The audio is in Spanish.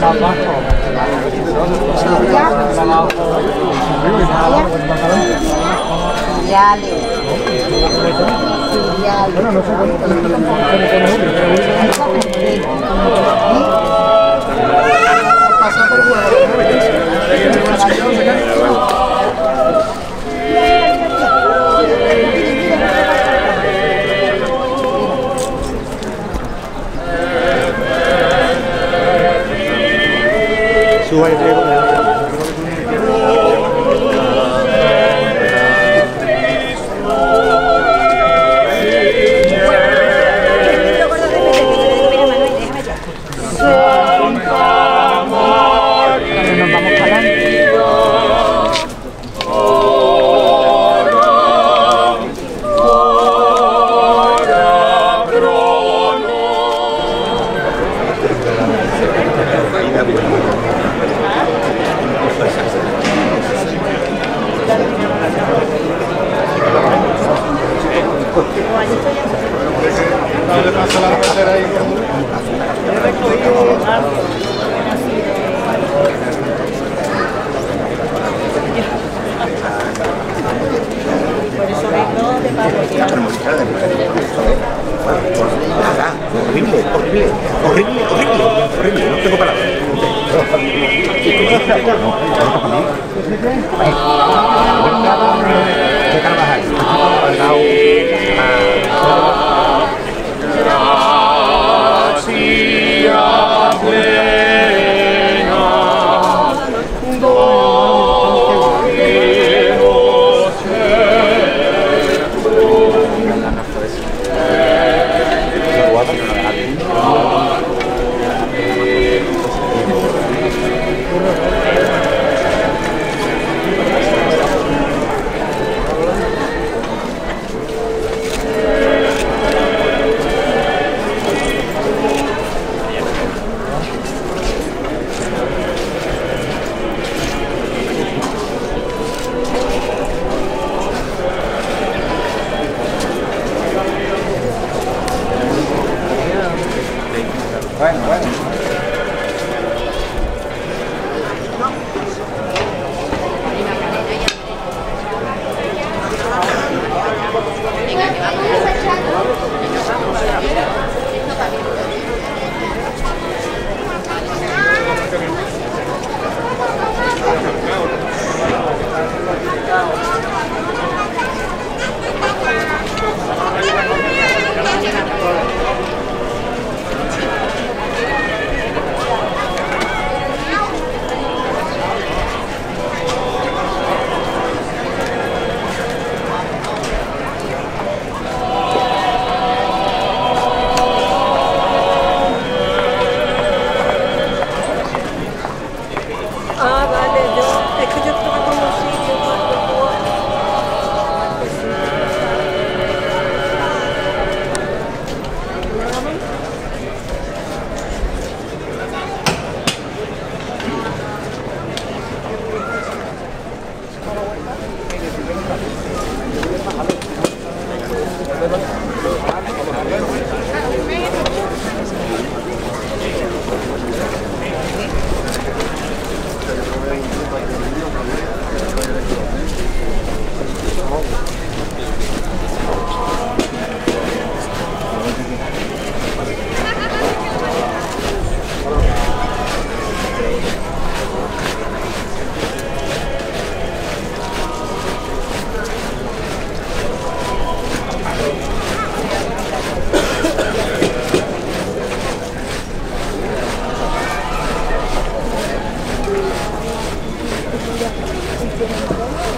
Pasar por Suhaib Begum. Horrible, horrible, horrible, horrible, horrible, no tengo palabras. Kita akan ya.